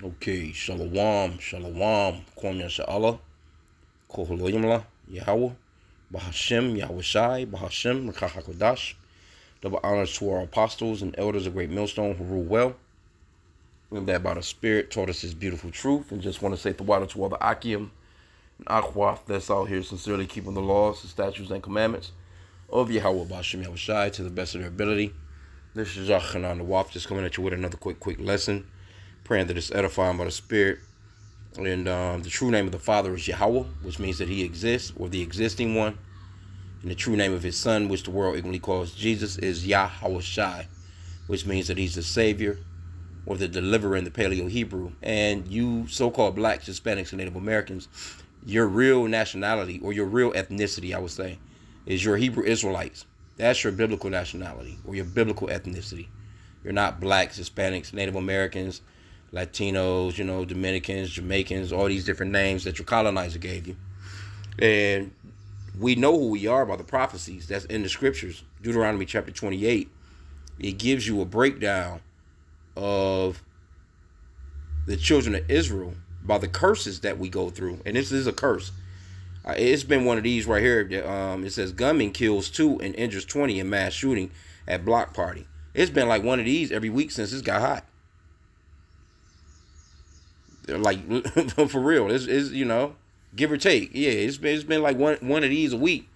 Okay, Shalom, Shalom, Kwam Yasha'Allah, Koholoyimla, Yahweh, Bahashem, Yahweh Shai, Bahashem, Rakahakodash. Double honors to our apostles and elders of Great Millstone who rule well. And that by the Spirit taught us his beautiful truth. And just want to say the water to all the Akim and Akhwath that's out here sincerely keeping the laws, the statutes, and commandments of Yahweh Bahashem, Yahweh Shai to the best of their ability. This is Yachanan the Waf just coming at you with another quick, quick lesson praying that it's edifying by the Spirit. And um, the true name of the Father is Yahweh, which means that He exists, or the existing one. And the true name of His Son, which the world ignorantly calls Jesus, is Yahweh Shai, which means that He's the Savior or the Deliverer in the Paleo Hebrew. And you so called blacks, Hispanics, and Native Americans, your real nationality, or your real ethnicity, I would say, is your Hebrew Israelites. That's your biblical nationality or your biblical ethnicity. You're not blacks, Hispanics, Native Americans, Latinos, you know, Dominicans, Jamaicans, all these different names that your colonizer gave you. And we know who we are by the prophecies that's in the scriptures. Deuteronomy chapter 28. It gives you a breakdown of the children of Israel by the curses that we go through. And this is a curse. Uh, it's been one of these right here. That, um, it says gunman kills two and injures 20 in mass shooting at block party. It's been like one of these every week since this got hot like for real. It's, it's you know, give or take. Yeah, it's been it's been like one one of these a week.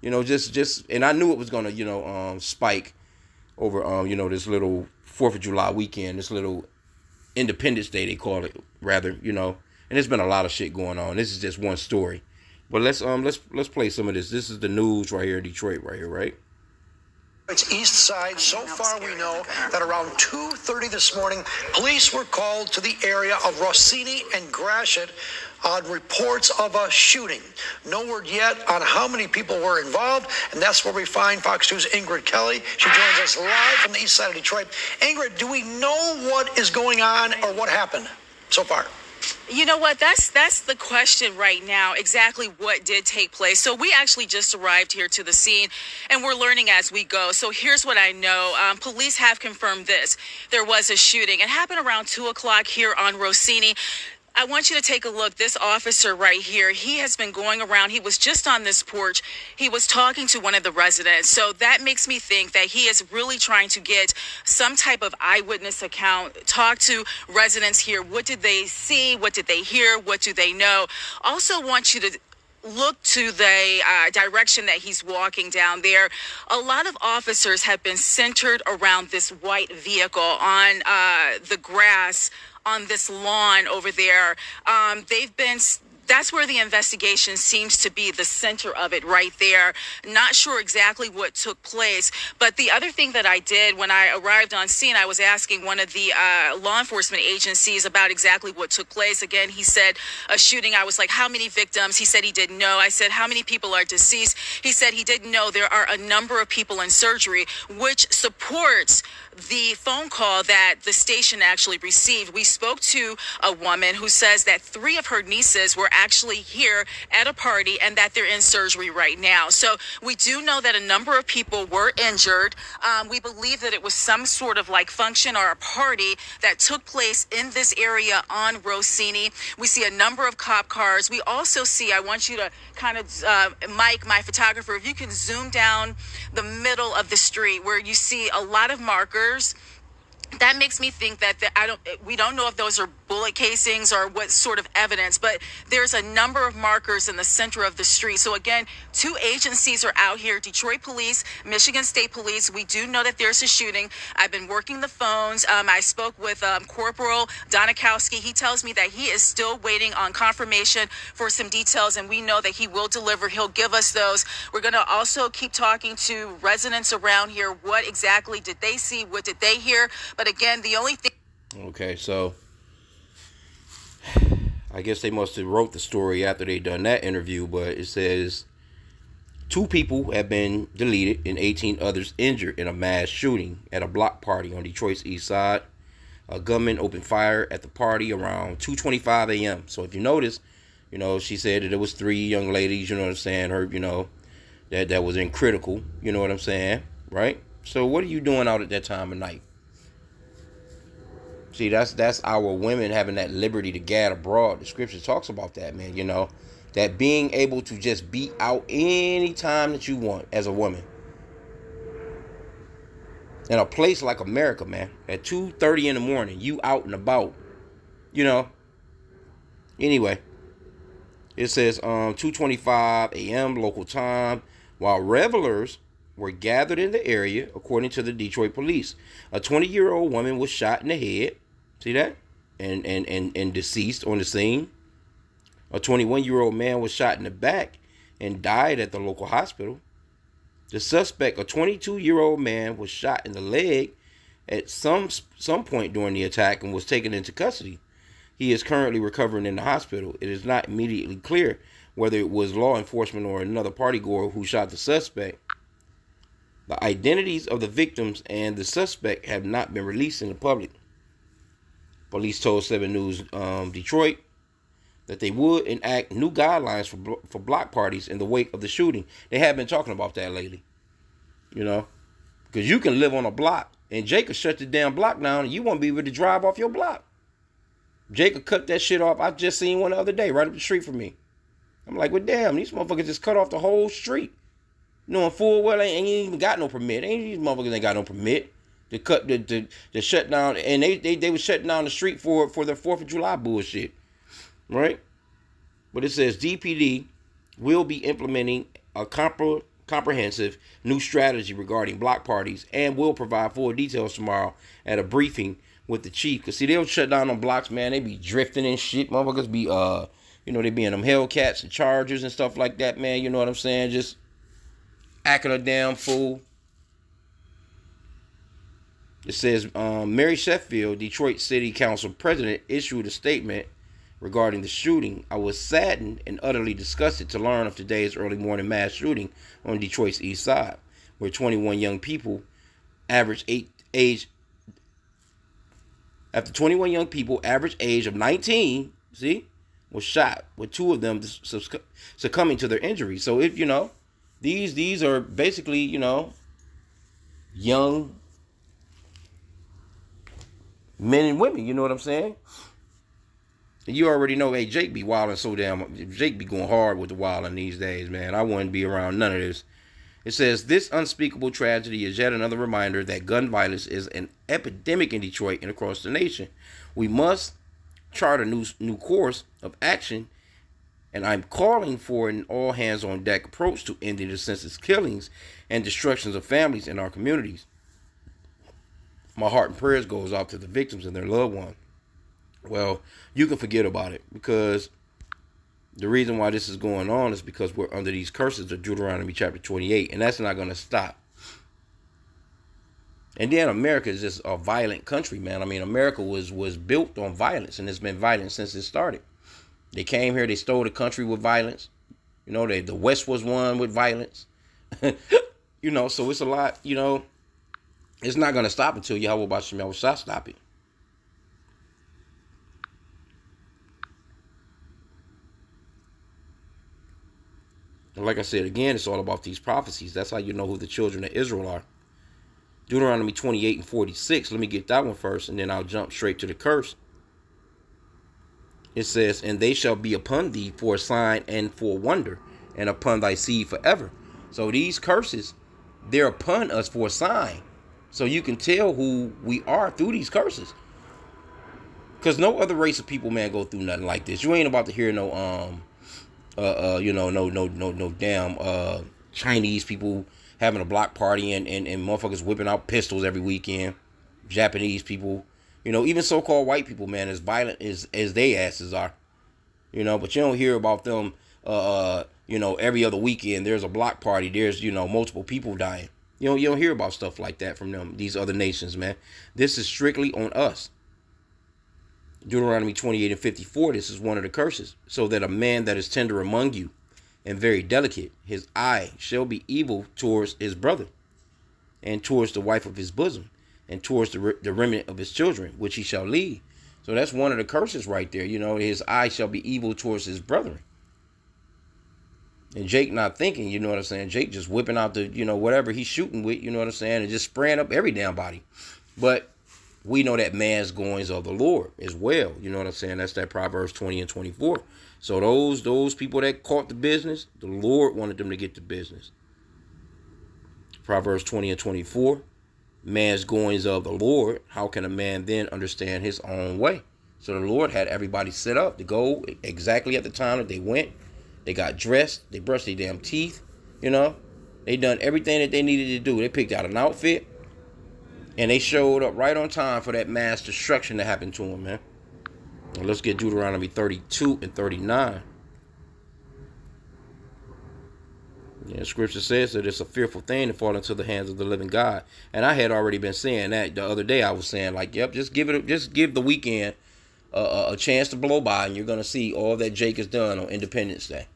You know, just just and I knew it was gonna you know um spike over um you know this little Fourth of July weekend, this little Independence Day they call it rather you know, and there's been a lot of shit going on. This is just one story, but let's um let's let's play some of this. This is the news right here in Detroit right here right. It's east side. So far, we know that around 2:30 this morning, police were called to the area of Rossini and Gratiot on reports of a shooting. No word yet on how many people were involved, and that's where we find Fox 2's Ingrid Kelly. She joins us live from the east side of Detroit. Ingrid, do we know what is going on or what happened so far? You know what? That's that's the question right now. Exactly what did take place. So we actually just arrived here to the scene, and we're learning as we go. So here's what I know: um, police have confirmed this. There was a shooting. It happened around two o'clock here on Rossini. I want you to take a look. This officer right here, he has been going around. He was just on this porch. He was talking to one of the residents. So that makes me think that he is really trying to get some type of eyewitness account, talk to residents here. What did they see? What did they hear? What do they know? Also, want you to look to the uh, direction that he's walking down there. A lot of officers have been centered around this white vehicle on uh, the grass on this lawn over there. Um, they've been that's where the investigation seems to be the center of it right there. Not sure exactly what took place, but the other thing that I did when I arrived on scene, I was asking one of the uh, law enforcement agencies about exactly what took place. Again, he said a shooting. I was like, how many victims? He said he didn't know. I said, how many people are deceased? He said he didn't know. There are a number of people in surgery, which supports the phone call that the station actually received. We spoke to a woman who says that three of her nieces were actually here at a party and that they're in surgery right now. So we do know that a number of people were injured. Um, we believe that it was some sort of like function or a party that took place in this area on Rossini. We see a number of cop cars. We also see, I want you to kind of, uh, Mike, my photographer, if you can zoom down the middle of the street where you see a lot of markers that makes me think that the, I don't we don't know if those are bullet casings or what sort of evidence but there's a number of markers in the center of the street. So again two agencies are out here Detroit Police Michigan State Police. We do know that there's a shooting. I've been working the phones. Um, I spoke with um, Corporal Donikowski he tells me that he is still waiting on confirmation for some details and we know that he will deliver. He'll give us those. We're going to also keep talking to residents around here. What exactly did they see? What did they hear but again, the only thing. Okay, so I guess they must have wrote the story after they done that interview, but it says two people have been deleted and 18 others injured in a mass shooting at a block party on Detroit's east side. A gunman opened fire at the party around 2:25 a.m. So if you notice, you know, she said that it was three young ladies, you know what I'm saying, her, you know, that that was in critical, you know what I'm saying, right? So what are you doing out at that time of night? See, that's that's our women having that liberty to gad abroad. The scripture talks about that, man. You know, that being able to just be out any time that you want as a woman. In a place like America, man, at 2:30 in the morning, you out and about. You know. Anyway, it says um 2:25 a.m. local time while revelers were gathered in the area, according to the Detroit police. A 20-year-old woman was shot in the head. See that? And and and, and deceased on the scene. A 21-year-old man was shot in the back and died at the local hospital. The suspect, a 22-year-old man, was shot in the leg at some some point during the attack and was taken into custody. He is currently recovering in the hospital. It is not immediately clear whether it was law enforcement or another party goer who shot the suspect. The identities of the victims and the suspect have not been released in the public. Police told 7 News um, Detroit that they would enact new guidelines for for block parties in the wake of the shooting. They have been talking about that lately. You know, because you can live on a block and Jacob shut the damn block down and you won't be able to drive off your block. Jacob cut that shit off. I just seen one the other day right up the street from me. I'm like, well, damn, these motherfuckers just cut off the whole street. Knowing full well they ain't even got no permit. Ain't these motherfuckers ain't got no permit to cut the to, to shut down and they, they they was shutting down the street for for the Fourth of July bullshit. Right? But it says DPD will be implementing a compre- comprehensive new strategy regarding block parties and will provide full details tomorrow at a briefing with the chief. Cause see, they'll shut down on blocks, man. They be drifting and shit. Motherfuckers be uh, you know, they be in them Hellcats and Chargers and stuff like that, man. You know what I'm saying? Just acting a damn fool. It says um, Mary Sheffield, Detroit City Council president, issued a statement regarding the shooting. I was saddened and utterly disgusted to learn of today's early morning mass shooting on Detroit's east side, where 21 young people, average eight, age after 21 young people, average age of 19, see, was shot, with two of them succumbing to their injuries. So if you know, these these are basically you know young men and women. You know what I'm saying? You already know, hey, Jake be wilding so damn. Jake be going hard with the wilding these days, man. I wouldn't be around none of this. It says this unspeakable tragedy is yet another reminder that gun violence is an epidemic in Detroit and across the nation. We must chart a new new course of action, and I'm calling for an all hands on deck approach to ending the senseless killings and destructions of families in our communities. My heart and prayers goes out to the victims and their loved ones. Well, you can forget about it because the reason why this is going on is because we're under these curses of Deuteronomy chapter 28, and that's not going to stop. And then America is just a violent country, man. I mean, America was was built on violence, and it's been violent since it started. They came here, they stole the country with violence. You know, they the West was won with violence. you know, so it's a lot. You know, it's not going to stop until Yahweh Bashem Yahweh stop it. And like I said again, it's all about these prophecies. That's how you know who the children of Israel are. Deuteronomy 28 and 46. Let me get that one first, and then I'll jump straight to the curse. It says, And they shall be upon thee for a sign and for wonder, and upon thy seed forever. So these curses, they're upon us for a sign. So you can tell who we are through these curses. Because no other race of people, man, go through nothing like this. You ain't about to hear no um uh, uh, you know, no, no, no, no damn uh, Chinese people having a block party and, and, and motherfuckers whipping out pistols every weekend. Japanese people, you know, even so-called white people, man, as violent as as they asses are, you know. But you don't hear about them, uh, uh, you know, every other weekend. There's a block party. There's you know multiple people dying. You know, you don't hear about stuff like that from them. These other nations, man. This is strictly on us. Deuteronomy 28 and 54, this is one of the curses. So that a man that is tender among you and very delicate, his eye shall be evil towards his brother, and towards the wife of his bosom, and towards the, the remnant of his children, which he shall lead. So that's one of the curses right there. You know, his eye shall be evil towards his brethren. And Jake not thinking, you know what I'm saying? Jake just whipping out the, you know, whatever he's shooting with, you know what I'm saying, and just spraying up every damn body. But we know that man's goings of the Lord as well. You know what I'm saying? That's that Proverbs 20 and 24. So those those people that caught the business, the Lord wanted them to get the business. Proverbs 20 and 24. Man's goings of the Lord. How can a man then understand his own way? So the Lord had everybody set up to go exactly at the time that they went. They got dressed. They brushed their damn teeth. You know, they done everything that they needed to do. They picked out an outfit, and they showed up right on time for that mass destruction that happened to them, man. Now let's get Deuteronomy 32 and 39. Yeah, scripture says that it's a fearful thing to fall into the hands of the living God. And I had already been saying that the other day. I was saying like, yep, just give it, just give the weekend a, a chance to blow by, and you're gonna see all that Jake has done on Independence Day.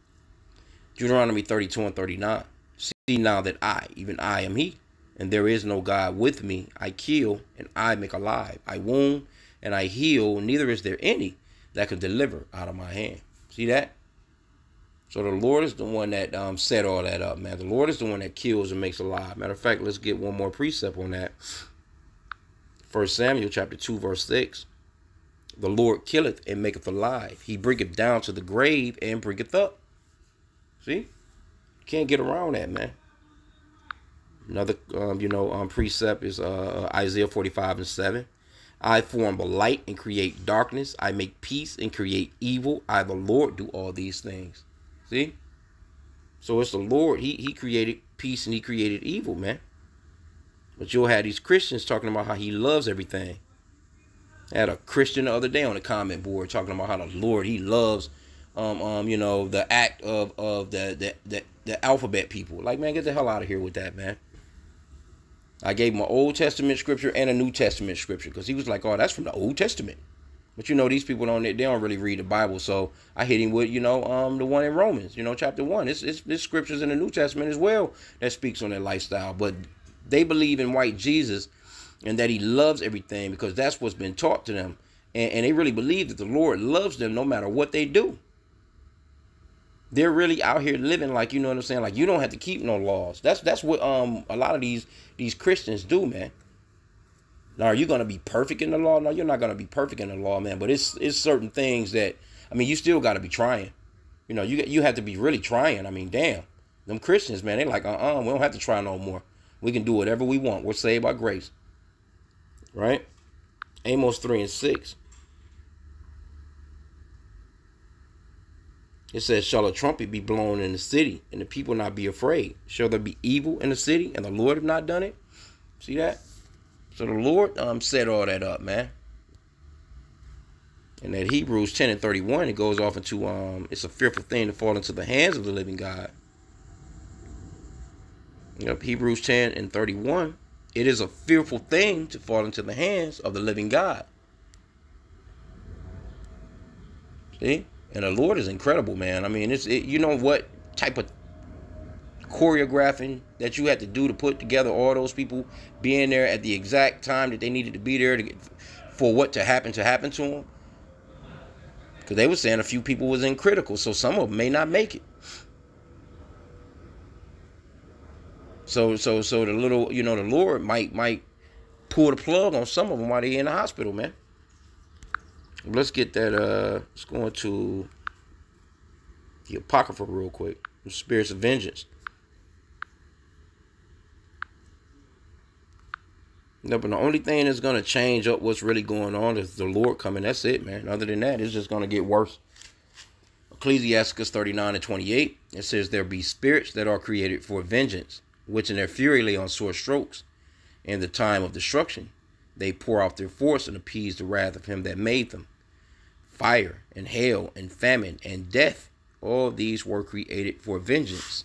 Deuteronomy 32 and 39. See now that I, even I, am He, and there is no God with me. I kill and I make alive. I wound and I heal. Neither is there any that can deliver out of my hand. See that? So the Lord is the one that um, set all that up, man. The Lord is the one that kills and makes alive. Matter of fact, let's get one more precept on that. First Samuel chapter 2, verse 6. The Lord killeth and maketh alive. He bringeth down to the grave and bringeth up. See? Can't get around that, man. Another, um, you know, um, precept is uh, Isaiah 45 and 7. I form the light and create darkness. I make peace and create evil. I, the Lord, do all these things. See? So it's the Lord. He he created peace and he created evil, man. But you'll have these Christians talking about how he loves everything. I had a Christian the other day on the comment board talking about how the Lord he loves um um you know the act of of the the the, the alphabet people. Like man, get the hell out of here with that, man. I gave him an Old Testament scripture and a New Testament scripture because he was like, "Oh, that's from the Old Testament." But you know, these people don't they don't really read the Bible, so I hit him with you know um the one in Romans, you know, chapter one. It's it's, it's scriptures in the New Testament as well that speaks on their lifestyle, but they believe in white Jesus and that he loves everything because that's what's been taught to them, and, and they really believe that the Lord loves them no matter what they do. They're really out here living like you know what I'm saying, like you don't have to keep no laws. That's that's what um a lot of these these Christians do, man. Now, are you to be perfect in the law? No, you're not to be perfect in the law, man. But it's it's certain things that I mean, you still got to be trying. You know, you you have to be really trying. I mean, damn, them Christians, man, they like, uh, uh-uh, uh we don't have to try no more. We can do whatever we want. We're saved by grace, right? Amos three and six. It says, Shall a trumpet be blown in the city, and the people not be afraid? Shall there be evil in the city, and the Lord have not done it? See that? So the Lord um set all that up, man. And that Hebrews 10 and 31, it goes off into um it's a fearful thing to fall into the hands of the living God. Yep, Hebrews 10 and 31. It is a fearful thing to fall into the hands of the living God. See? And the Lord is incredible, man. I mean, it's it, you know what type of choreographing that you had to do to put together all those people being there at the exact time that they needed to be there to get, for what to happen to happen to them. Because they were saying a few people was in critical, so some of them may not make it. So so so the little you know the Lord might might pull the plug on some of them while they're in the hospital, man. Let's get that. Uh, let's go into the apocrypha real quick. Spirits of vengeance. No, but the only thing that's gonna change up what's really going on is the Lord coming. That's it, man. Other than that, it's just gonna get worse. Ecclesiasticus 39 and 28, it says, There be spirits that are created for vengeance, which in their fury lay on sore strokes. In the time of destruction, they pour out their force and appease the wrath of him that made them. Fire and hail and famine and death, all these were created for vengeance.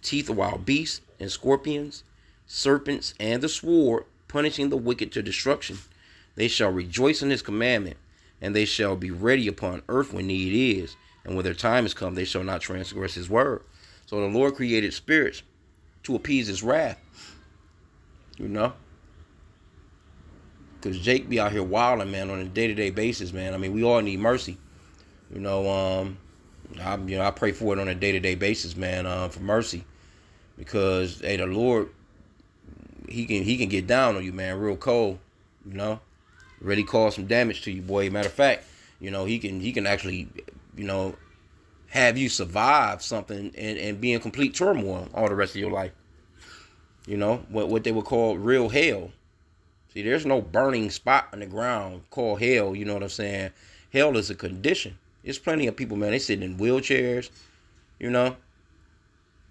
Teeth of wild beasts and scorpions, serpents and the sword punishing the wicked to destruction. They shall rejoice in his commandment, and they shall be ready upon earth when need is. And when their time is come, they shall not transgress his word. So the Lord created spirits to appease his wrath. You know? Because Jake be out here wilding, man, on a day-to-day basis, man. I mean, we all need mercy. You know, um, I, you know, I pray for it on a day-to-day basis, man, uh, for mercy. Because, hey, the Lord he can he can get down on you, man, real cold, you know. really cause some damage to you, boy. Matter of fact, you know, he can he can actually, you know, have you survive something and, and be in complete turmoil all the rest of your life. You know, what what they would call real hell. See, there's no burning spot on the ground called hell, you know what I'm saying? Hell is a condition. There's plenty of people, man, they sitting in wheelchairs, you know.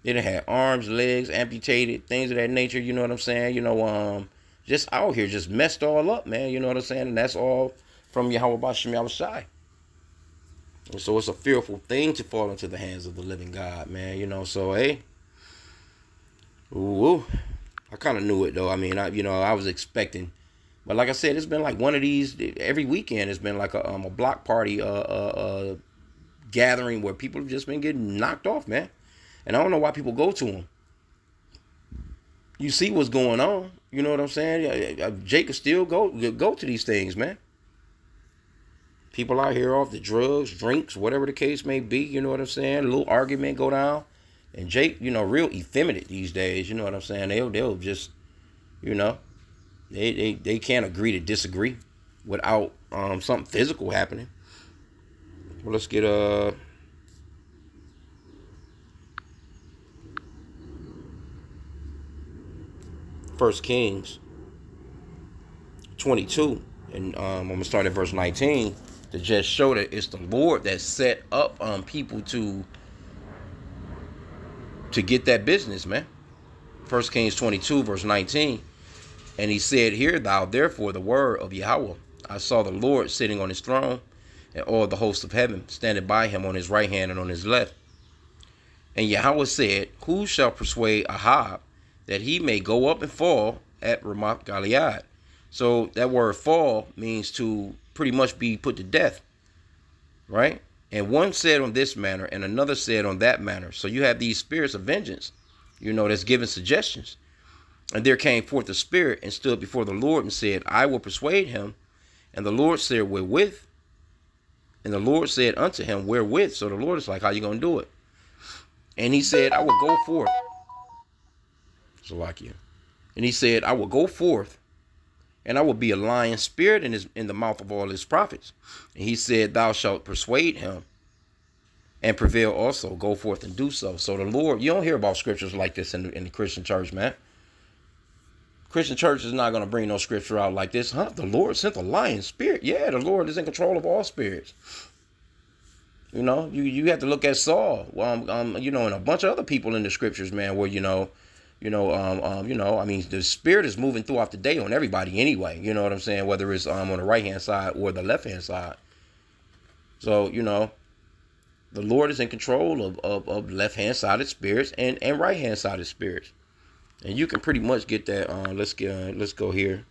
They done had arms, legs amputated, things of that nature, you know what I'm saying? You know, um, just out here, just messed all up, man. You know what I'm saying? And that's all from Yahweh Bashem Yahushai. And so it's a fearful thing to fall into the hands of the living God, man. You know, so hey. Ooh, I kind of knew it though. I mean, I you know I was expecting, but like I said, it's been like one of these every weekend. It's been like a um, a block party, uh, uh, uh, gathering where people have just been getting knocked off, man. And I don't know why people go to them. You see what's going on. You know what I'm saying? Jake could still go go to these things, man. People out here off the drugs, drinks, whatever the case may be. You know what I'm saying? A little argument go down, and Jake, you know, real effeminate these days. You know what I'm saying? They'll they'll just, you know, they they, they can't agree to disagree without um something physical happening. Well, let's get. Uh, First Kings 22, and um, I'm gonna start at verse 19 to just show that it's the Lord that set up um people to to get that business, man. First Kings 22, verse 19. And he said, Hear thou therefore the word of Yahweh. I saw the Lord sitting on his throne, and all the hosts of heaven standing by him on his right hand and on his left. And Yahweh said, Who shall persuade Ahab that he may go up and fall at Ramoth Gilead. So that word fall means to pretty much be put to death, right? And one said on this manner, and another said on that manner. So you have these spirits of vengeance, you know, that's giving suggestions. And there came forth a spirit and stood before the Lord and said, I will persuade him. And the Lord said, Wherewith? And the Lord said unto him, Wherewith? So the Lord is like, How you gonna do it? And he said, I will go forth Salakia. And he said, I will go forth and I will be a lion spirit in his in the mouth of all his prophets. And he said, Thou shalt persuade him and prevail also. Go forth and do so. So the Lord, you don't hear about scriptures like this in the, in the Christian church, man. Christian church is not going to bring no scripture out like this, huh? The Lord sent a lion spirit. Yeah, the Lord is in control of all spirits. You know, you you have to look at Saul, Well, um, um, you know, and a bunch of other people in the scriptures, man, where you know you know, um, um, you know, I mean, the spirit is moving throughout the day on everybody anyway. You know what I'm saying? Whether it's um on the right hand side or the left hand side. So you know, the Lord is in control of of, of left hand sided spirits and and right hand sided spirits, and you can pretty much get that. Uh, let's get uh, let's go here.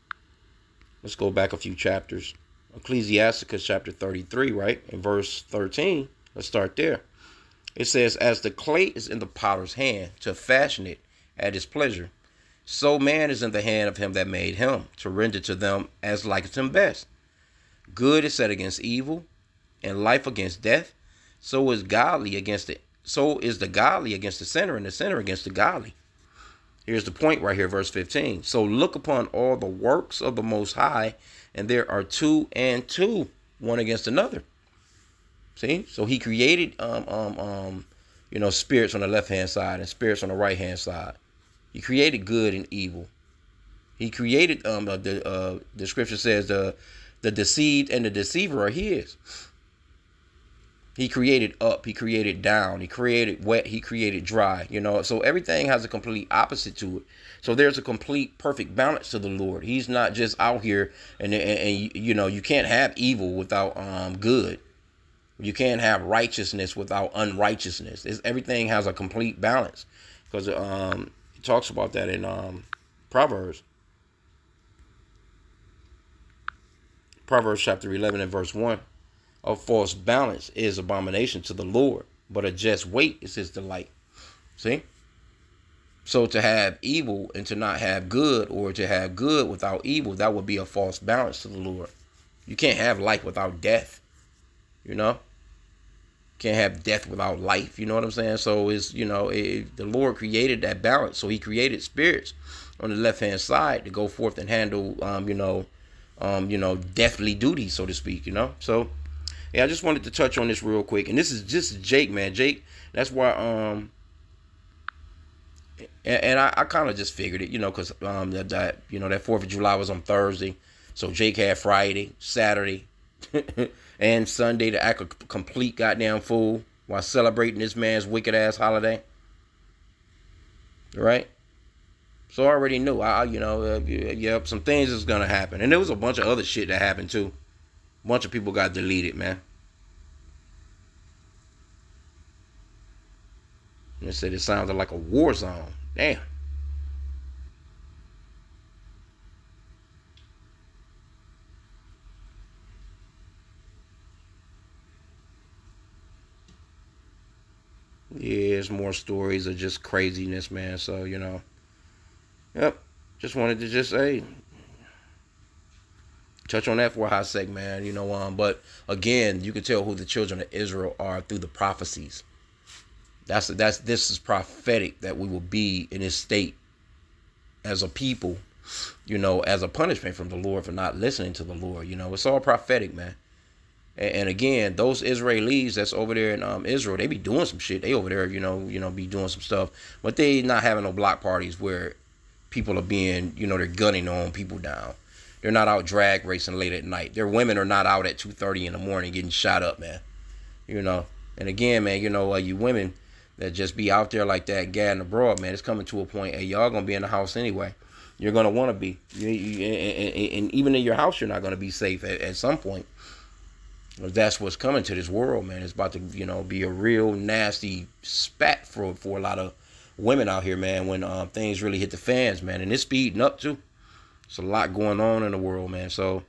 Let's go back a few chapters. Ecclesiasticus chapter 33, right? In verse 13. Let's start there. It says, As the clay is in the potter's hand to fashion it at his pleasure. So man is in the hand of him that made him, to render to them as liketh him best. Good is set against evil, and life against death. So is godly against it. So is the godly against the sinner, and the sinner against the godly. Here's the point right here, verse 15. So look upon all the works of the Most High, and there are two and two, one against another. See? So he created um um um you know spirits on the left hand side and spirits on the right hand side. He created good and evil. He created um uh, the uh, the scripture says the the deceived and the deceiver are his. He created up, he created down, he created wet, he created dry, you know. So everything has a complete opposite to it. So there's a complete perfect balance to the Lord. He's not just out here and and, and you know, you can't have evil without um good. You can't have righteousness without unrighteousness. It's, everything has a complete balance because um talks about that in um, Proverbs. Proverbs chapter 11 and verse 1. A false balance is abomination to the Lord, but a just weight is his delight. See? So to have evil and to not have good, or to have good without evil, that would be a false balance to the Lord. You can't have life without death. You know? Can't have death without life. You know what I'm saying? So it's you know it, the Lord created that balance. So He created spirits on the left hand side to go forth and handle um, you know um, you know, deathly duty, so to speak, you know. So yeah, I just wanted to touch on this real quick. And this is just Jake, man. Jake, that's why um and, and I, I kind of just figured it, you know, because um that, that you know that Fourth of July was on Thursday, so Jake had Friday, Saturday, and Sunday to act a complete goddamn fool while celebrating this man's wicked ass holiday. Right? So I already knew. I, you know, uh, yep, some things is gonna happen, and there was a bunch of other shit that happened too. A bunch of people got deleted, man. And they said it sounded like a war zone. Damn. Yeah, it's more stories of just craziness, man. So, you know. Yep. Just wanted to just say touch on that for a hot sec, man. You know, um, but again, you can tell who the children of Israel are through the prophecies. That's that's this is prophetic that we will be in this state as a people, you know, as a punishment from the Lord for not listening to the Lord. You know, it's all prophetic, man. And, and again, those Israelis that's over there in um, Israel, they be doing some shit. They over there, you know, you know, be doing some stuff, but they not having no block parties where people are being, you know, they're gunning on people down. They're not out drag racing late at night. Their women are not out at 2:30 in the morning getting shot up, man. You know. And again, man, you know, uh, you women that just be out there like that, gadding abroad, man, it's coming to a point. Hey, y'all gonna be in the house anyway. You're gonna want to be, you, you, and, and, even in your house, you're not gonna be safe at, at some point. That's what's coming to this world, man. It's about to, you know, be a real nasty spat for for a lot of women out here, man. When um, things really hit the fans, man, and it's speeding up too. It's a lot going on in the world, man. So,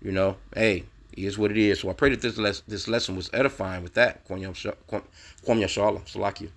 you know, hey, is what it is. So I pray that this les- this lesson was edifying with that. Kwam Yashala. Salakia.